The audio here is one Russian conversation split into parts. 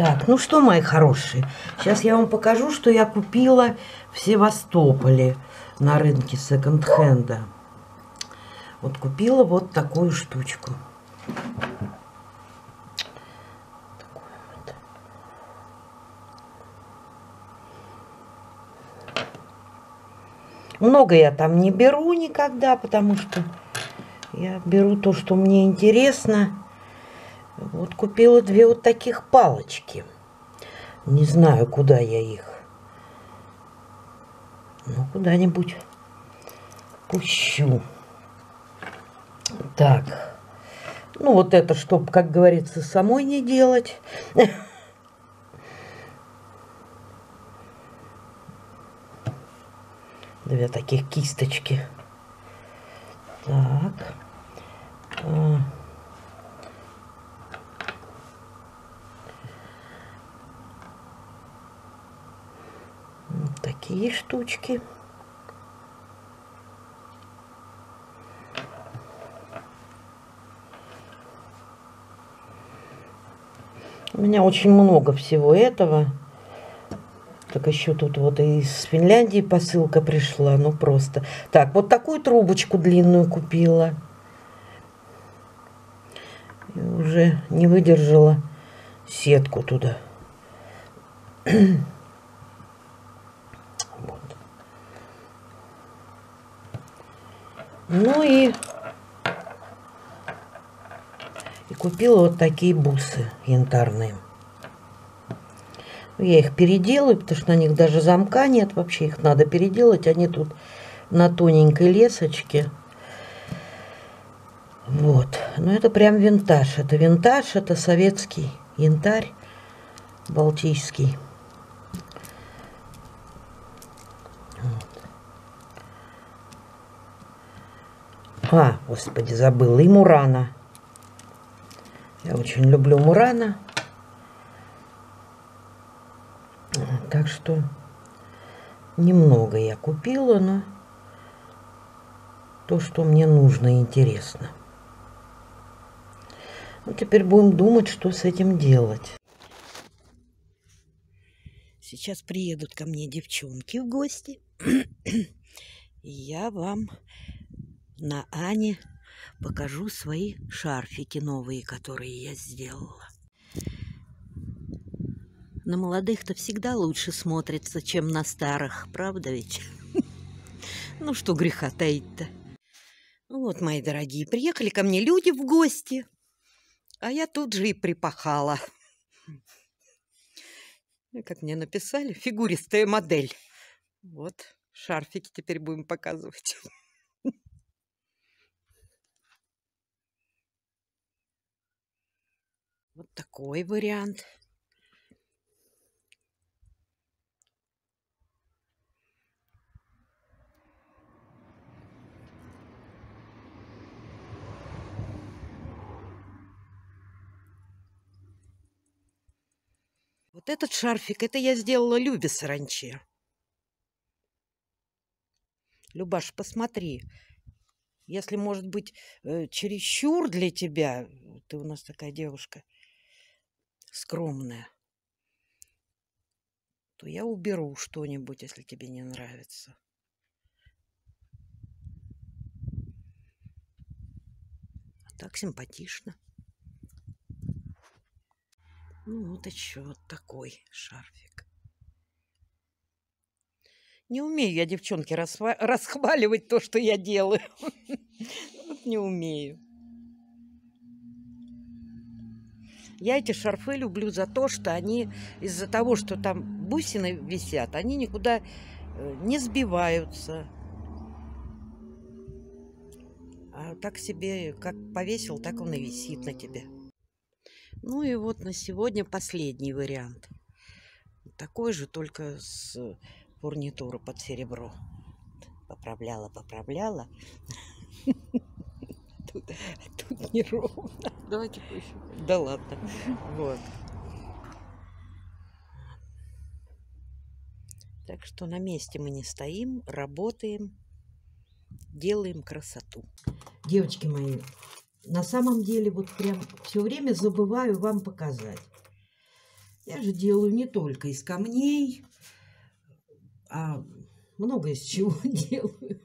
Так, ну что, мои хорошие, сейчас я вам покажу, что я купила в Севастополе на рынке секонд-хенда. Вот купила вот такую штучку. Много я там не беру никогда, потому что я беру то, что мне интересно. Вот купила две вот таких палочки. Не знаю, куда я их. Ну, куда-нибудь пущу. Так. Ну, вот это, чтобы, как говорится, самой не делать. Две таких кисточки. Так. А. Вот такие штучки. У меня очень много всего этого. Так еще тут вот из Финляндии посылка пришла, ну просто. Так, вот такую трубочку длинную купила. И уже не выдержала сетку туда. Ну и, и купила вот такие бусы янтарные. Я их переделаю, потому что на них даже замка нет. Вообще их надо переделать. Они тут на тоненькой лесочке. Вот. Но это прям винтаж. Это винтаж, это советский янтарь балтийский. А, господи, забыла. И Мурана. Я очень люблю Мурана. Так что немного я купила, но то, что мне нужно интересно. Ну, теперь будем думать, что с этим делать. Сейчас приедут ко мне девчонки в гости. И я вам на Ане покажу свои шарфики новые, которые я сделала. На молодых-то всегда лучше смотрится, чем на старых, правда ведь? Ну, что греха таить-то. Вот, мои дорогие, приехали ко мне люди в гости, а я тут же и припахала. Как мне написали, фигуристая модель. Вот, шарфики теперь будем показывать. Вот такой вариант. Вот этот шарфик, это я сделала Любе саранче. Любаш, посмотри. Если, может быть, э, чересчур для тебя, ты у нас такая девушка скромная, то я уберу что-нибудь, если тебе не нравится. А так симпатично. Ну, вот еще вот такой шарфик. Не умею я, девчонки, расхваливать то, что я делаю. Вот не умею. Я эти шарфы люблю за то, что они из-за того, что там бусины висят, они никуда э, не сбиваются. А так себе, как повесил, так он и висит на тебе. Ну и вот на сегодня последний вариант. Такой же, только с фурнитуры под серебро. Поправляла, поправляла. Тут, тут неровно. Давайте пощупаем. Да ладно. Вот. Так что на месте мы не стоим, работаем, делаем красоту. Девочки мои, на самом деле вот прям все время забываю вам показать. Я же делаю не только из камней, а много из чего делаю.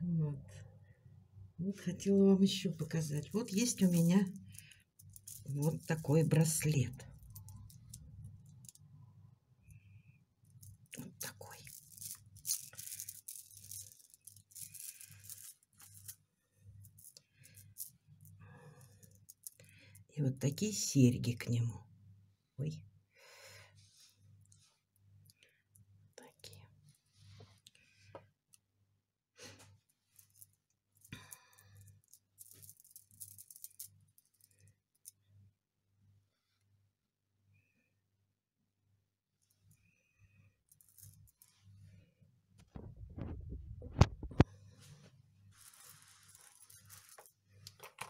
Вот. Вот хотела вам еще показать. Вот есть у меня вот такой браслет. Вот такой. И вот такие серьги к нему. Ой. Такие.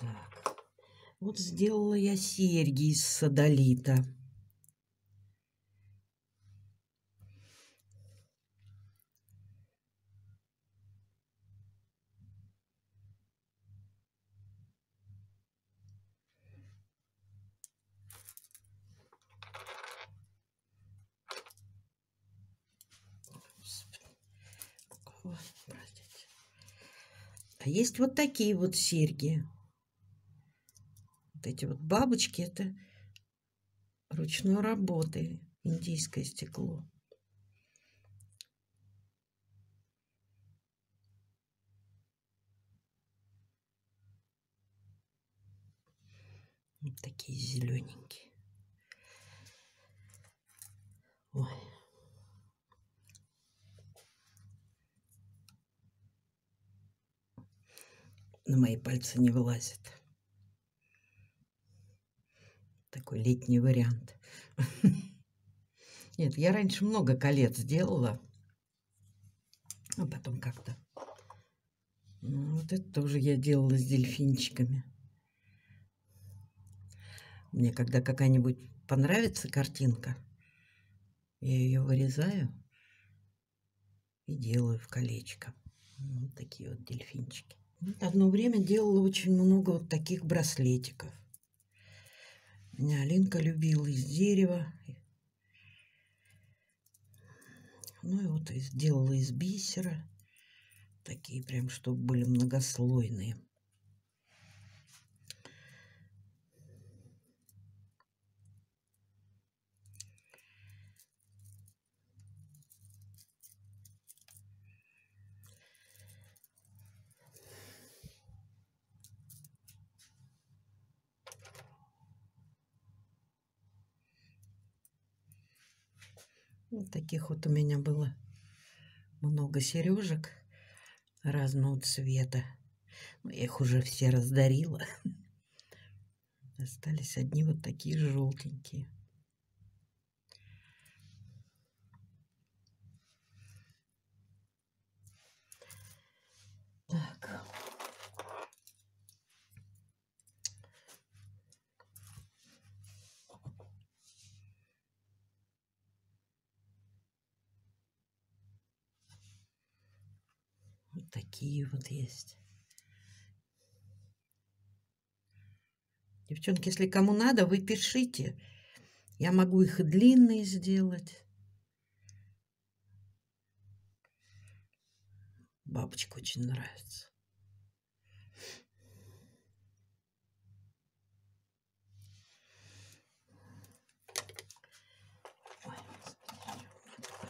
Так. Вот сделала я серьги из садолита. А есть вот такие вот серьги. Эти вот бабочки, это ручной работы, индийское стекло. Вот такие зелененькие. Ой. На мои пальцы не вылазит. Такой летний вариант. Нет, я раньше много колец делала. А потом как-то... Ну, вот это тоже я делала с дельфинчиками. Мне когда какая-нибудь понравится картинка, я ее вырезаю и делаю в колечко. Вот такие вот дельфинчики. Одно время делала очень много вот таких браслетиков. Алинка любила из дерева. Ну и вот сделала из бисера. Такие прям, чтобы были многослойные. Таких вот у меня было много сережек разного цвета. Но я их уже все раздарила. Остались одни вот такие желтенькие. Так. Вот такие вот есть. Девчонки, если кому надо, вы пишите. Я могу их и длинные сделать. Бабочка очень нравится.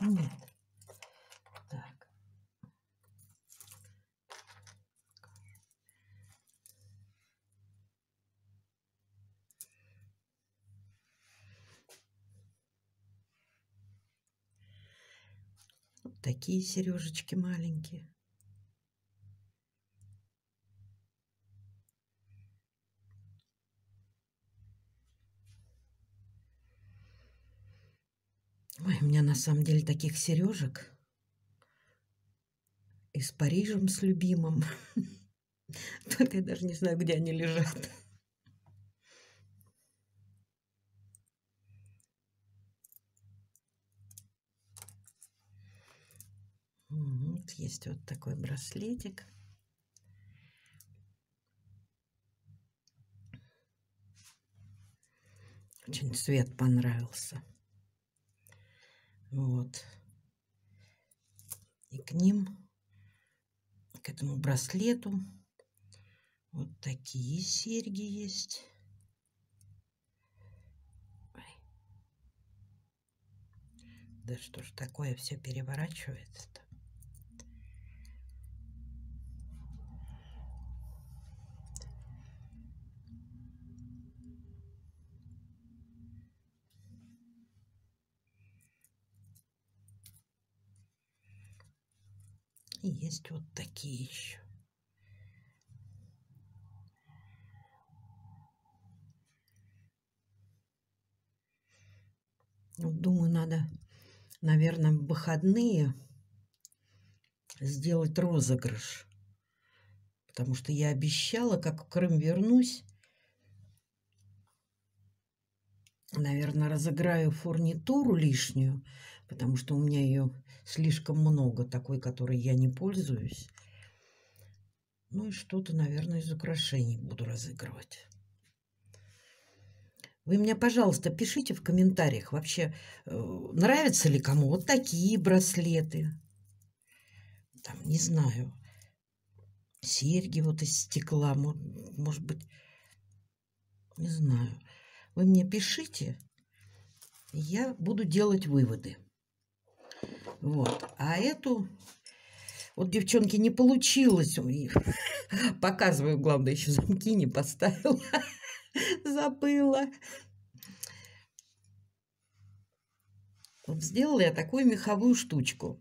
Ой, такие сережечки маленькие. Ой, у меня на самом деле таких сережек и с Парижем с любимым. Только я даже не знаю, где они лежат. Вот есть вот такой браслетик. Очень цвет понравился. Вот. И к ним, к этому браслету, вот такие серьги есть. Да что ж такое все переворачивается-то? И есть вот такие еще. Вот думаю, надо, наверное, в выходные сделать розыгрыш. Потому что я обещала, как в Крым вернусь, наверное, разыграю фурнитуру лишнюю, потому что у меня ее слишком много, такой, которой я не пользуюсь. Ну и что-то, наверное, из украшений буду разыгрывать. Вы мне, пожалуйста, пишите в комментариях вообще, э, нравятся ли кому вот такие браслеты. Там, не знаю, серьги вот из стекла, может быть, не знаю. Вы мне пишите, я буду делать выводы. Вот. А эту... Вот, девчонки, не получилось. Показываю, главное, еще замки не поставила. Забыла. Вот сделала я такую меховую штучку.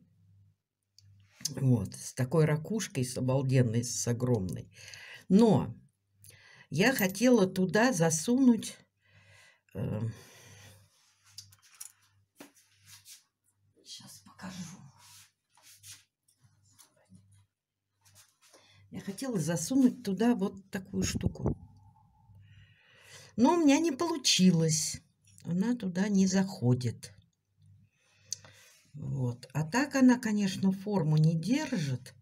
Вот, с такой ракушкой, с обалденной, с огромной. Но я хотела туда засунуть... Э, покажу. Я хотела засунуть туда вот такую штуку. Но у меня не получилось. Она туда не заходит. Вот. А так она, конечно, форму не держит.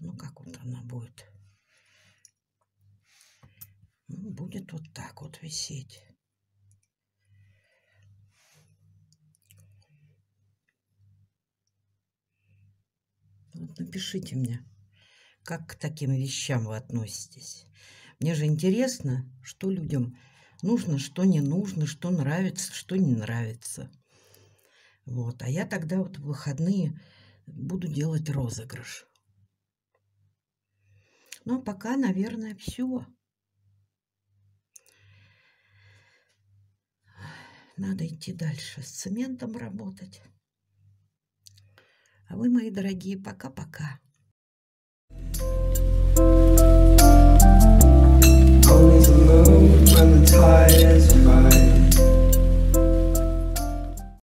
Ну, как вот она будет? Ну, будет вот так вот висеть. Вот напишите мне, как к таким вещам вы относитесь. Мне же интересно, что людям нужно, что не нужно, что нравится, что не нравится. Вот. А я тогда вот в выходные буду делать розыгрыш. Ну, а пока, наверное, все. Надо идти дальше, с цементом работать. А вы, мои дорогие, пока-пока. Always alone when the tide is